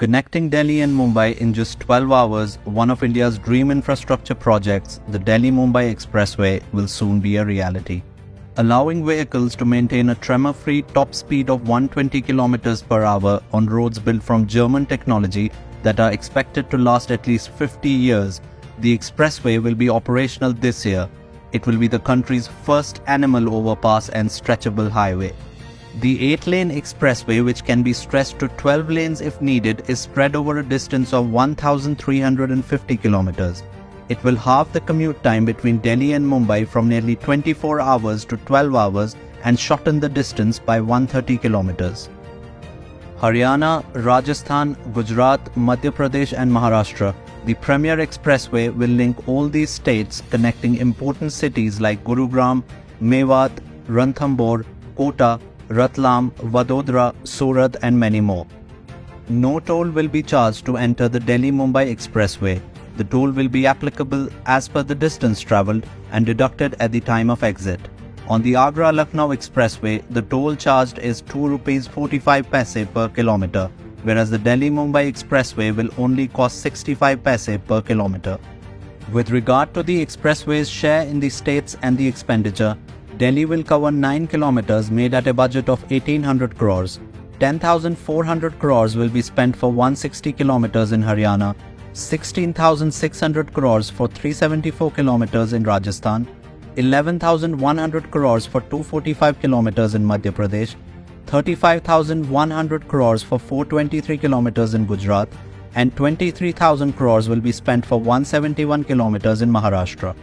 Connecting Delhi and Mumbai in just 12 hours, one of India's dream infrastructure projects, the Delhi Mumbai Expressway, will soon be a reality. Allowing vehicles to maintain a tremor free top speed of 120 km per hour on roads built from German technology that are expected to last at least 50 years, the expressway will be operational this year. It will be the country's first animal overpass and stretchable highway. The 8-lane expressway, which can be stretched to 12 lanes if needed, is spread over a distance of 1,350 kilometers. It will halve the commute time between Delhi and Mumbai from nearly 24 hours to 12 hours and shorten the distance by 130 kilometers. Haryana, Rajasthan, Gujarat, Madhya Pradesh and Maharashtra. The Premier Expressway will link all these states connecting important cities like Gurugram, Mewat, Ranthambore, Kota, Ratlam, Vadodara, Surat and many more. No toll will be charged to enter the Delhi-Mumbai Expressway. The toll will be applicable as per the distance travelled and deducted at the time of exit. On the Agra-Lucknow Expressway, the toll charged is 2 rupees 45 paise per kilometer, whereas the Delhi-Mumbai Expressway will only cost 65 paise per kilometer. With regard to the expressway's share in the states and the expenditure, Delhi will cover 9 kilometers made at a budget of 1800 crores. 10,400 crores will be spent for 160 kilometers in Haryana, 16,600 crores for 374 kilometers in Rajasthan, 11,100 crores for 245 kilometers in Madhya Pradesh, 35,100 crores for 423 kilometers in Gujarat, and 23,000 crores will be spent for 171 kilometers in Maharashtra.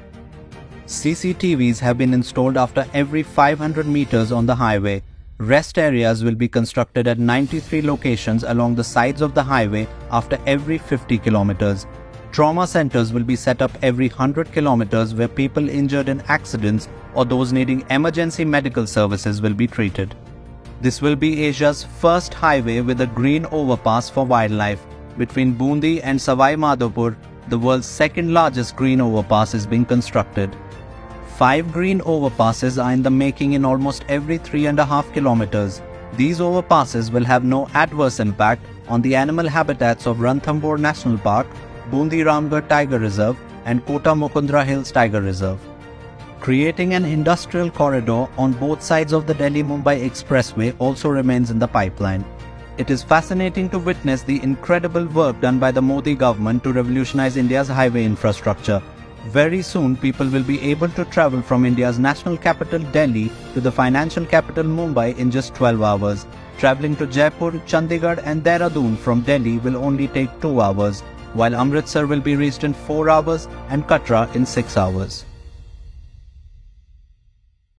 CCTVs have been installed after every 500 meters on the highway. Rest areas will be constructed at 93 locations along the sides of the highway after every 50 kilometers. Trauma centers will be set up every 100 kilometers where people injured in accidents or those needing emergency medical services will be treated. This will be Asia's first highway with a green overpass for wildlife. Between Bundi and Sawai Madhopur, the world's second largest green overpass is being constructed. Five green overpasses are in the making in almost every three and a half kilometers. These overpasses will have no adverse impact on the animal habitats of Ranthambore National Park, Bundi Ramgarh Tiger Reserve and Kota Mukundra Hills Tiger Reserve. Creating an industrial corridor on both sides of the Delhi-Mumbai Expressway also remains in the pipeline. It is fascinating to witness the incredible work done by the Modi government to revolutionize India's highway infrastructure very soon, people will be able to travel from India's national capital Delhi to the financial capital Mumbai in just 12 hours. Traveling to Jaipur, Chandigarh and Dehradun from Delhi will only take 2 hours, while Amritsar will be reached in 4 hours and Katra in 6 hours.